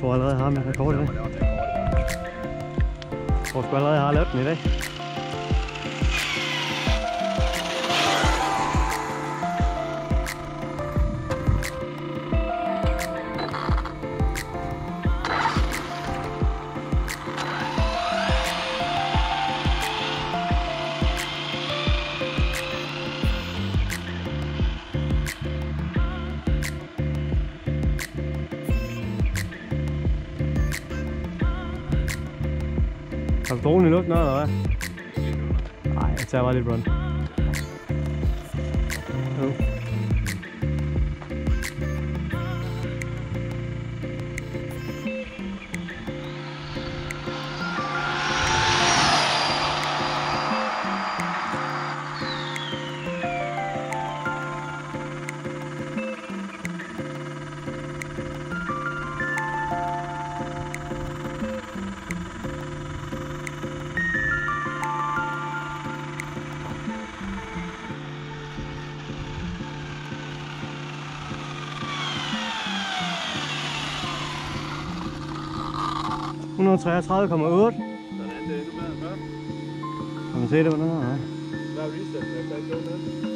tror allerede, jeg har min rekord i dag. Jeg tror sgu allerede, jeg har lavet den i dag. Altså, Har du dronen i luften, eller hvad? Nej, jeg tager bare lidt run. 133,8. det er endnu før. Kan man se det, hvordan det er? Hvad er reset?